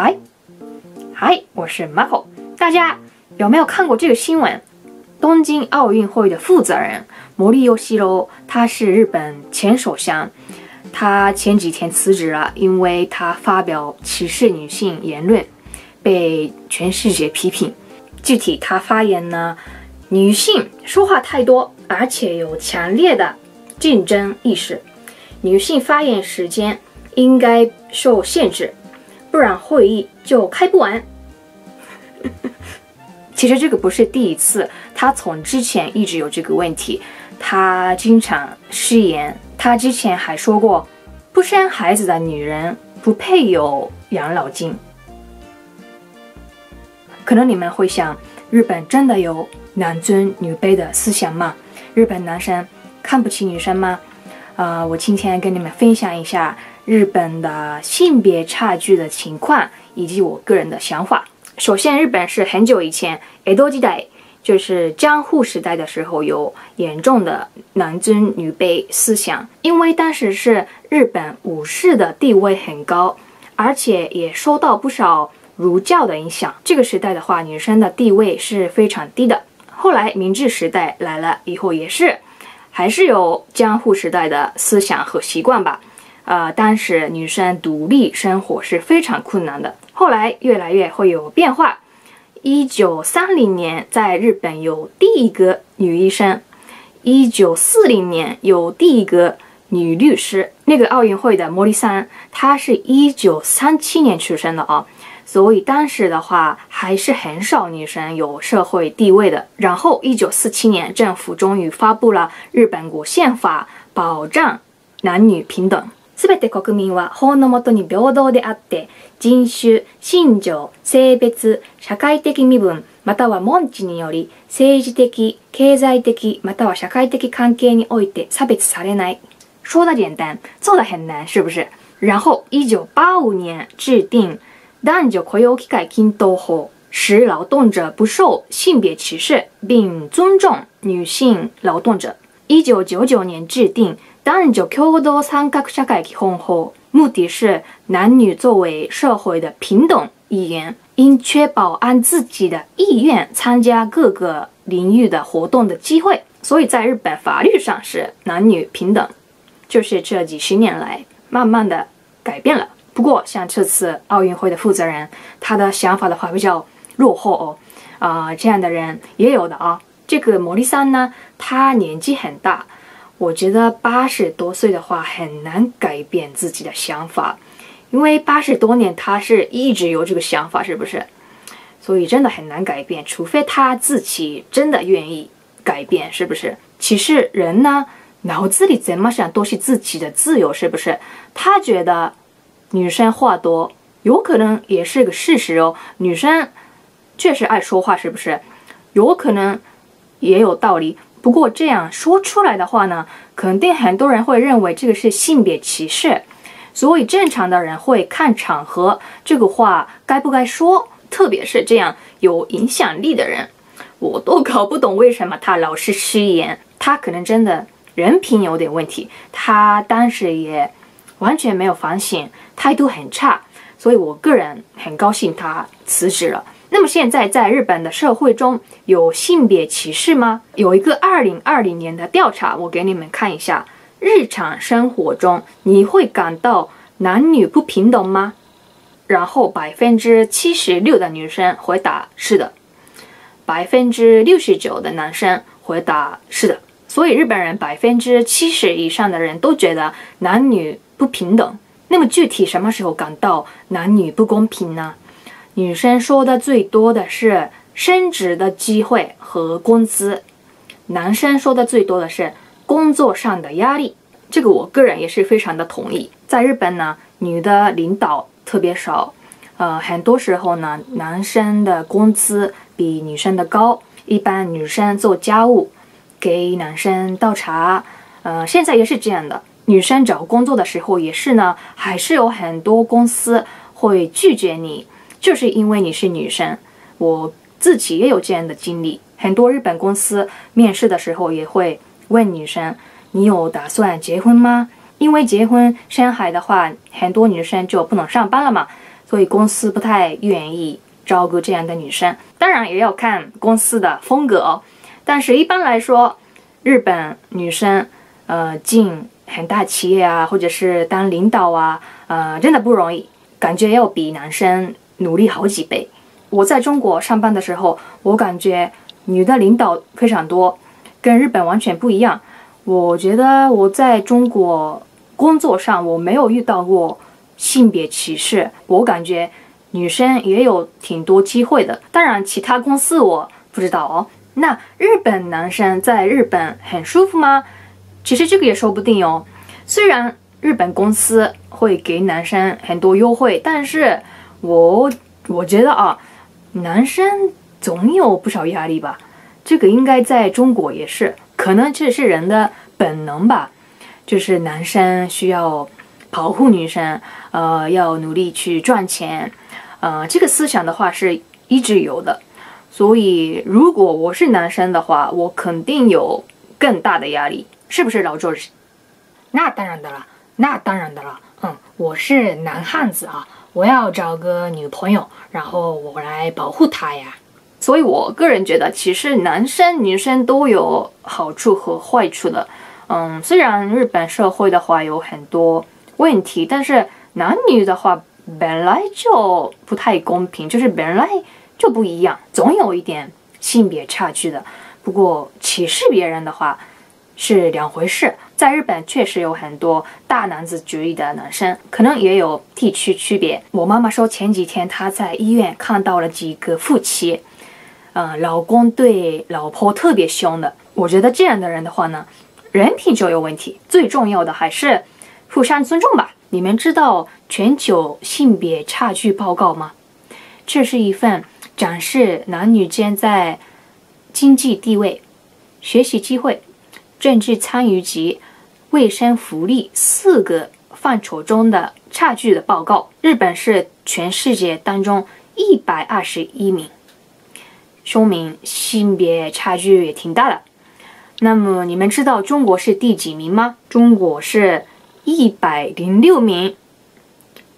嗨，嗨，我是 Marco。大家有没有看过这个新闻？东京奥运会的负责人摩利优西罗，他是日本前首相，他前几天辞职了，因为他发表歧视女性言论，被全世界批评。具体他发言呢，女性说话太多，而且有强烈的竞争意识，女性发言时间应该受限制，不然会议就开不完。其实这个不是第一次，他从之前一直有这个问题，他经常失言。他之前还说过，不生孩子的女人不配有养老金。可能你们会想，日本真的有男尊女卑的思想吗？日本男生看不起女生吗？啊，我今天跟你们分享一下日本的性别差距的情况，以及我个人的想法。首先，日本是很久以前，Edo 时代，就是江户时代的时候，有严重的男尊女卑思想。因为当时是日本武士的地位很高，而且也受到不少儒教的影响。这个时代的话，女生的地位是非常低的。后来明治时代来了以后，也是还是有江户时代的思想和习惯吧。呃，当时女生独立生活是非常困难的。后来越来越会有变化。一九三零年，在日本有第一个女医生；一九四零年有第一个女律师。那个奥运会的莫里桑，她是一九三七年出生的啊，所以当时的话还是很少女生有社会地位的。然后一九四七年，政府终于发布了日本国宪法，保障男女平等。すべて国民は法の下に平等であって、人種、信条、性別、社会的身分、または門地により、政治的、経済的、または社会的関係において差別されない。说的简单，做的很难，是不是？然后，一九八五年制定男女雇用機会均等法，使劳动者不受性别歧视，并尊重女性劳动者。一九九九年制定。男女共同参画社会基本法，目的是男女作为社会的平等一员，应确保按自己的意愿参加各个领域的活动的机会。所以在日本法律上是男女平等，就是这几十年来慢慢的改变了。不过像这次奥运会的负责人，他的想法的话比较落后哦，啊，这样的人也有的啊。这个魔力三呢，他年纪很大。我觉得八十多岁的话很难改变自己的想法，因为八十多年他是一直有这个想法，是不是？所以真的很难改变，除非他自己真的愿意改变，是不是？其实人呢，脑子里怎么想都是自己的自由，是不是？他觉得女生话多，有可能也是个事实哦。女生确实爱说话，是不是？有可能也有道理。不过这样说出来的话呢，肯定很多人会认为这个是性别歧视，所以正常的人会看场合，这个话该不该说，特别是这样有影响力的人，我都搞不懂为什么他老是失言，他可能真的人品有点问题，他当时也完全没有反省，态度很差，所以我个人很高兴他辞职了。那么现在在日本的社会中有性别歧视吗？有一个二零二零年的调查，我给你们看一下。日常生活中你会感到男女不平等吗？然后百分之七十六的女生回答是的，百分之六十九的男生回答是的。所以日本人百分之七十以上的人都觉得男女不平等。那么具体什么时候感到男女不公平呢？女生说的最多的是升职的机会和工资，男生说的最多的是工作上的压力。这个我个人也是非常的同意。在日本呢，女的领导特别少，呃，很多时候呢，男生的工资比女生的高。一般女生做家务，给男生倒茶，呃，现在也是这样的。女生找工作的时候也是呢，还是有很多公司会拒绝你。就是因为你是女生，我自己也有这样的经历。很多日本公司面试的时候也会问女生：“你有打算结婚吗？”因为结婚生孩的话，很多女生就不能上班了嘛。所以公司不太愿意招个这样的女生。当然也要看公司的风格哦。但是一般来说，日本女生呃进很大企业啊，或者是当领导啊，呃真的不容易，感觉要比男生努力好几倍。我在中国上班的时候，我感觉女的领导非常多，跟日本完全不一样。我觉得我在中国工作上我没有遇到过性别歧视，我感觉女生也有挺多机会的。当然，其他公司我不知道哦。那日本男生在日本很舒服吗？其实这个也说不定哦。虽然日本公司会给男生很多优惠，但是我我觉得啊，男生总有不少压力吧。这个应该在中国也是。可能这是人的本能吧，就是男生需要保护女生，呃，要努力去赚钱，呃，这个思想的话是一直有的。所以，如果我是男生的话，我肯定有更大的压力，是不是老周？那当然的了，那当然的了。嗯，我是男汉子啊，我要找个女朋友，然后我来保护她呀。所以，我个人觉得，其实男生女生都有好处和坏处的。嗯，虽然日本社会的话有很多问题，但是男女的话本来就不太公平，就是本来就不一样，总有一点性别差距的。不过，歧视别人的话是两回事。在日本确实有很多大男子主义的男生，可能也有地区区别。我妈妈说，前几天她在医院看到了几个夫妻。嗯，老公对老婆特别凶的，我觉得这样的人的话呢，人品就有问题。最重要的还是互相尊重吧。你们知道全球性别差距报告吗？这是一份展示男女间在经济地位、学习机会、政治参与及卫生福利四个范畴中的差距的报告。日本是全世界当中一百二十一名。说明性别差距也挺大的。那么你们知道中国是第几名吗？中国是一百零六名，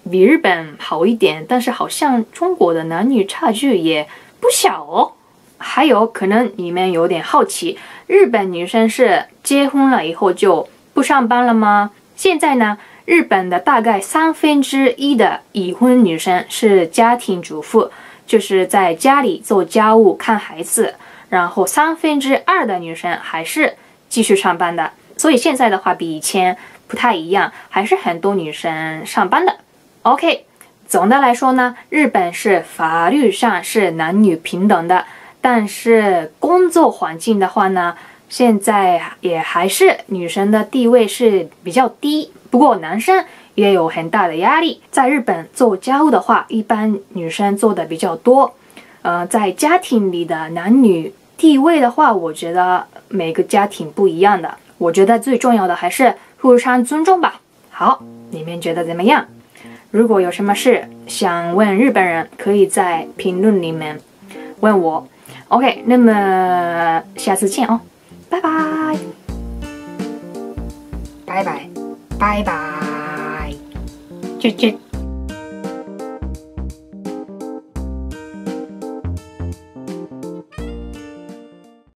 比日本好一点，但是好像中国的男女差距也不小哦。还有可能你们有点好奇，日本女生是结婚了以后就不上班了吗？现在呢，日本的大概三分之一的已婚女生是家庭主妇。就是在家里做家务、看孩子，然后三分之二的女生还是继续上班的。所以现在的话比以前不太一样，还是很多女生上班的。OK，总的来说呢，日本是法律上是男女平等的，但是工作环境的话呢，现在也还是女生的地位是比较低。不过男生。也有很大的压力。在日本做家务的话，一般女生做的比较多。呃，在家庭里的男女地位的话，我觉得每个家庭不一样的。我觉得最重要的还是互相尊重吧。好，你们觉得怎么样？如果有什么事想问日本人，可以在评论里面问我。OK，那么下次见哦，拜拜，拜拜，拜拜。就就。